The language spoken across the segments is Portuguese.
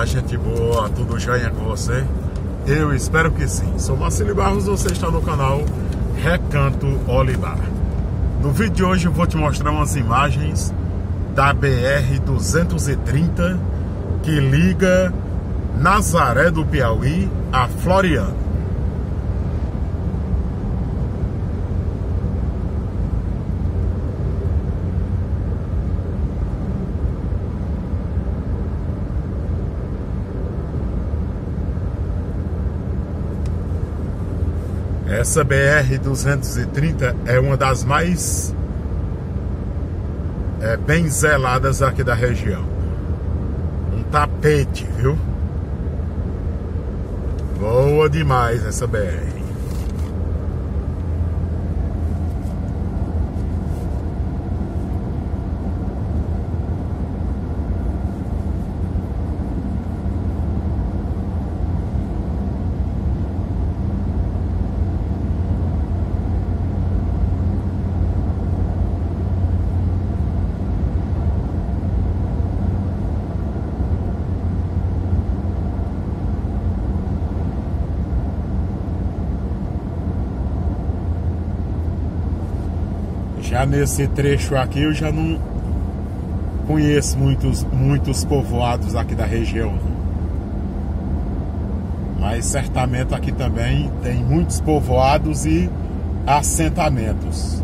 Olá, gente boa, tudo joinha com você? Eu espero que sim. Sou Marcelo Barros, você está no canal Recanto Olivar. No vídeo de hoje eu vou te mostrar umas imagens da BR-230 que liga Nazaré do Piauí a Floriano. Essa BR-230 é uma das mais é, bem zeladas aqui da região. Um tapete, viu? Boa demais essa BR. Já nesse trecho aqui eu já não conheço muitos, muitos povoados aqui da região. Mas certamente aqui também tem muitos povoados e assentamentos.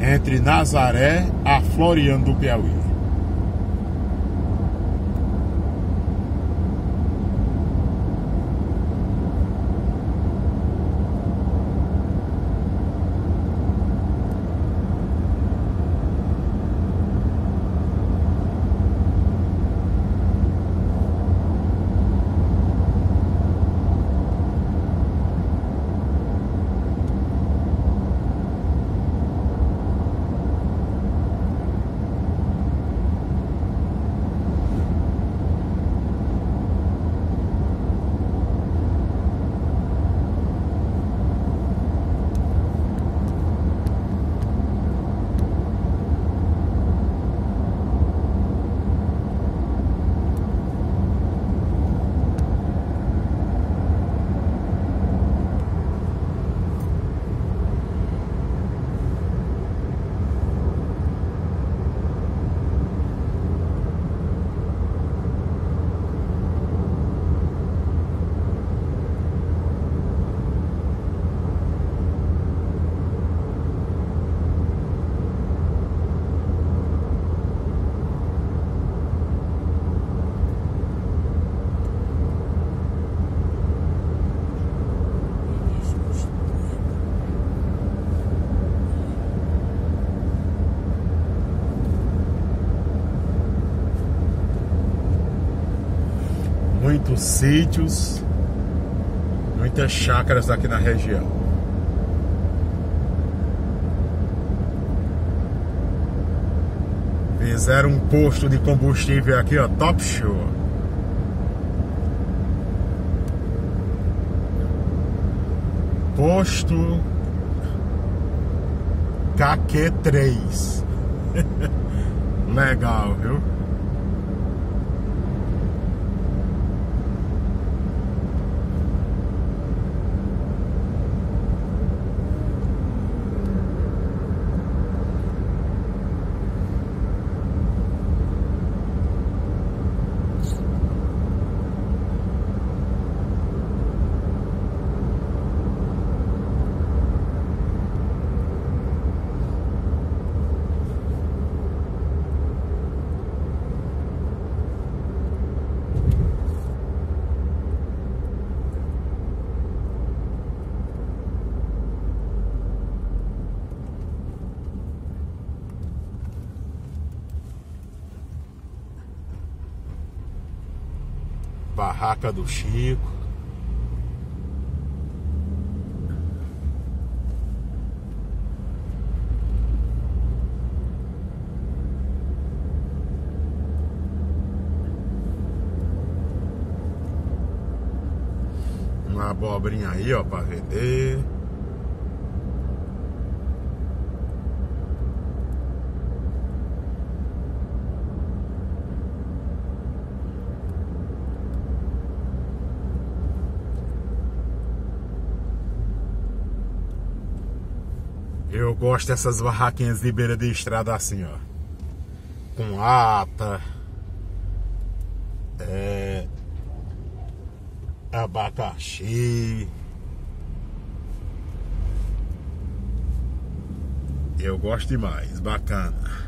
Entre Nazaré a Floriano do Piauí. Muitos sítios, muitas chácaras aqui na região. Fizeram um posto de combustível aqui, ó, top show. Posto KQ3. Legal, viu? Barraca do Chico. Uma abobrinha aí, ó, para vender. Eu gosto dessas barraquinhas de beira de estrada assim, ó. Com ata. É, abacaxi. Eu gosto demais, bacana.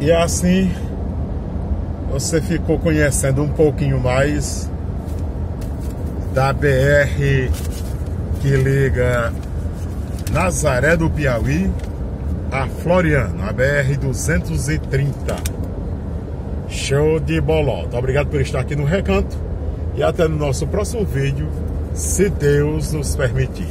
E assim você ficou conhecendo um pouquinho mais da BR que liga Nazaré do Piauí a Floriano, a BR 230. Show de bolota. Obrigado por estar aqui no Recanto e até no nosso próximo vídeo, se Deus nos permitir.